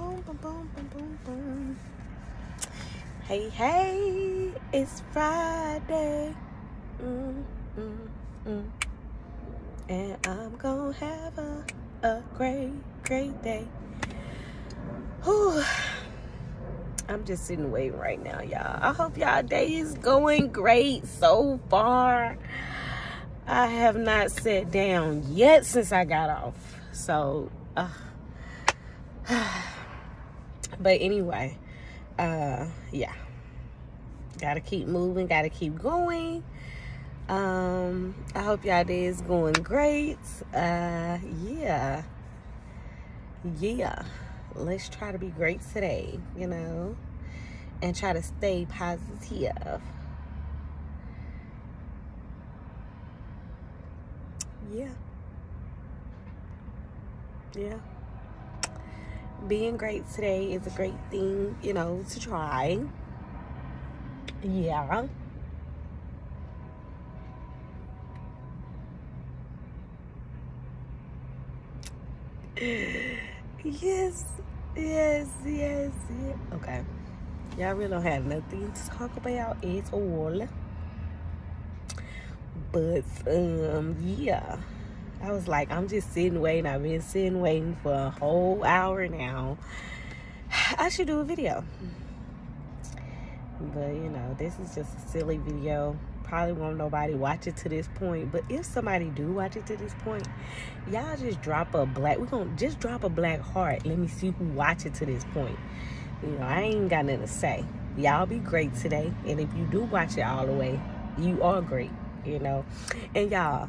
boom, boom, boom, boom, boom, boom. Hey, hey, it's Friday. Mm, mm, mm. And I'm gonna have a, a great, great day. Whew. I'm just sitting waiting right now, y'all. I hope y'all day is going great so far. I have not sat down yet since I got off. So, uh, but anyway, uh, yeah. Gotta keep moving, gotta keep going. Um, I hope y'all day is going great. Uh, yeah. Yeah. Let's try to be great today, you know, and try to stay positive. Yeah. Yeah. Being great today is a great thing, you know, to try. Yeah. Yes, yes, yes, yes. Okay. Y'all really don't have nothing to talk about at all. But, um, yeah. I was like, I'm just sitting waiting. I've been sitting waiting for a whole hour now. I should do a video. But, you know, this is just a silly video probably won't nobody watch it to this point. But if somebody do watch it to this point, y'all just drop a black. We're gonna just drop a black heart. Let me see who watch it to this point. You know, I ain't got nothing to say. Y'all be great today. And if you do watch it all the way, you are great. You know. And y'all,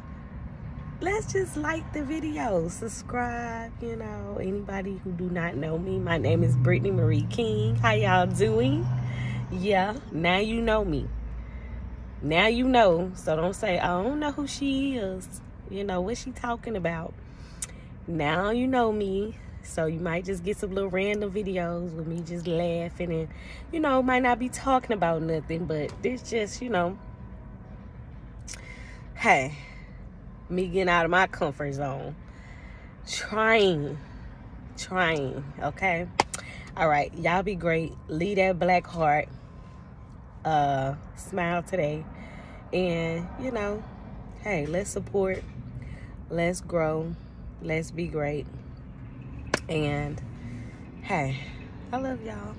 let's just like the video. Subscribe, you know. Anybody who do not know me, my name is Brittany Marie King. How y'all doing? Yeah, now you know me. Now you know. So don't say, I don't know who she is. You know, what she talking about. Now you know me. So you might just get some little random videos with me just laughing and, you know, might not be talking about nothing, but it's just, you know, hey, me getting out of my comfort zone. Trying, trying, okay? All right, y'all be great. Leave that black heart uh, smile today. And, you know, hey, let's support, let's grow, let's be great. And, hey, I love y'all.